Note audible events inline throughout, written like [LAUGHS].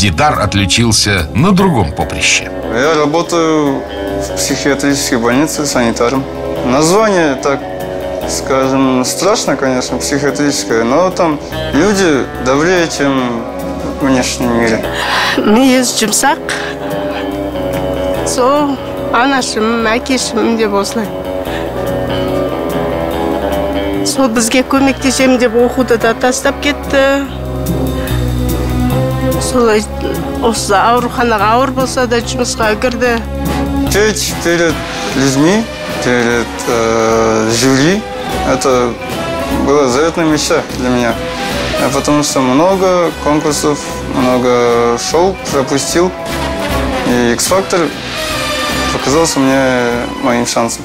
Дидар отличился на другом поприще. Я работаю в психиатрической больнице санитаром. Название так, скажем, страшно, конечно, психиатрическое, но там люди добрее, чем в внешнем мире. мүйіз жұмсақ сол анашым әкешім деп осылай сол бізге көмектесемін деп оқуды да тастап кетті солай осы ауруханаға ауыр болса да жұмысқа кірді Петь перед людьми, перед э, жюри, это была заветная мечта для меня. А Потому что много конкурсов, много шоу пропустил. И X-Factor показался мне моим шансом.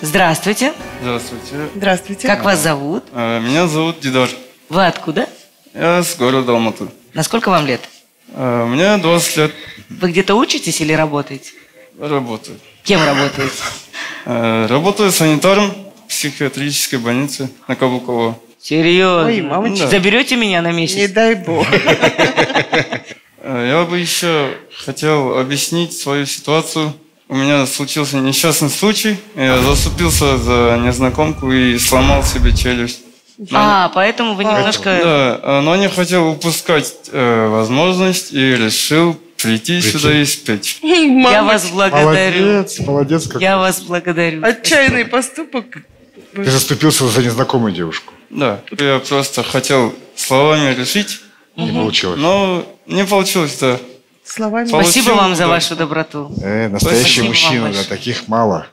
Здравствуйте. Здравствуйте. Здравствуйте. Как вас зовут? Э, Меня зовут Дидар. Вы откуда? Я с города Алматы. Насколько вам лет? Э, Мне 20 лет. Вы где-то учитесь или работаете? Работаю. Кем работаете? Э, Работаю санитаром в психиатрической больнице на Каблуково. Серьезно? Ой, мамочка. Заберете меня на месяц? Не дай бог. Э, Я бы еще хотел объяснить свою ситуацию. У меня случился несчастный случай. Я заступился за незнакомку и сломал себе челюсть. Но- А, поэтому вы немножко... Да, но не хотел упускать э, возможность и решил прийти, сюда и спеть. [LAUGHS] Я вас благодарю. Молодец, молодец. Как Я вас благодарю. Отчаянный поступок. Ты заступился за незнакомую девушку. Да, я просто хотел словами решить, Не получилось. но не получилось, да. Словами. Получил, Спасибо вам за да. вашу доброту. Э, настоящий Спасибо мужчина, да, таких мало.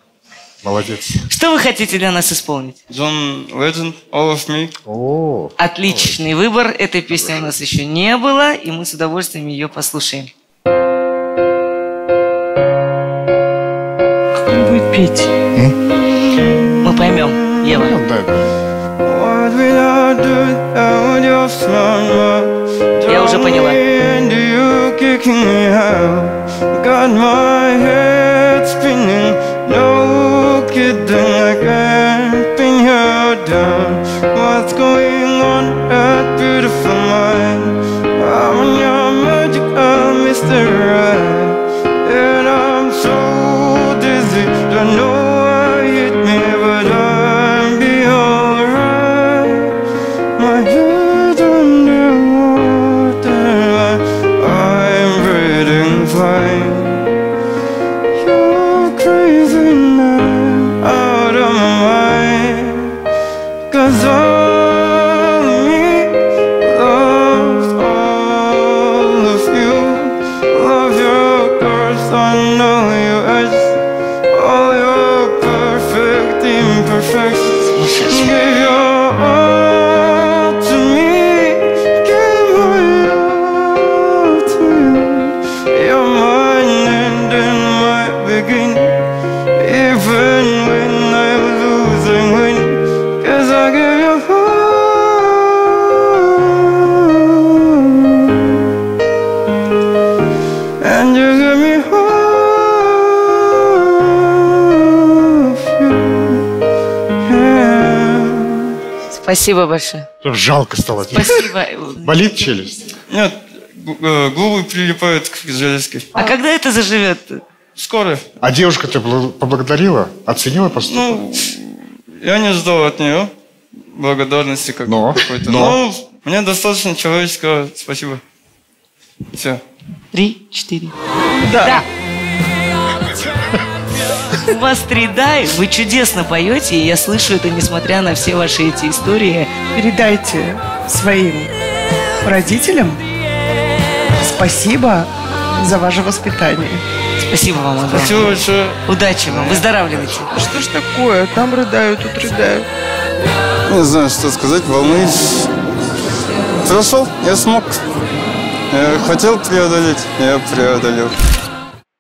Молодец. Что вы хотите для нас исполнить? John Legend, All of Me. О, Отличный выбор. Этой песни у нас еще не было, и мы с удовольствием ее послушаем. Как он будет петь? Мы поймем, Ева. ну, да, да. What will I do without your smile? Я уже поняла. And you kicking me out. Got my head spinning. No kidding, I can't pin you down. What's going on that beautiful mind? I'm on your magical mystery ride. And I'm so dizzy, don't know perfect. Yes, Спасибо большое. Жалко стало. Спасибо. [LAUGHS] Болит челюсть? Нет, э, губы прилипают к железке. А когда это заживет? Скоро. А девушка ты бл- поблагодарила? Оценила поступок? Ну, я не ждал от нее благодарности как Но, какой-то. но. Но мне достаточно человеческого спасибо. Все. Три, четыре. Да. [LAUGHS] У вас три «да», и вы чудесно поете, и я слышу это, несмотря на все ваши эти истории. Передайте своим родителям спасибо за ваше воспитание. Спасибо вам огромное. Спасибо большое. Удачи вам, выздоравливайте. Что ж такое? Там рыдают, тут рыдают. Не знаю, что сказать, волнуюсь. Прошел, я смог. Я хотел преодолеть, я преодолел.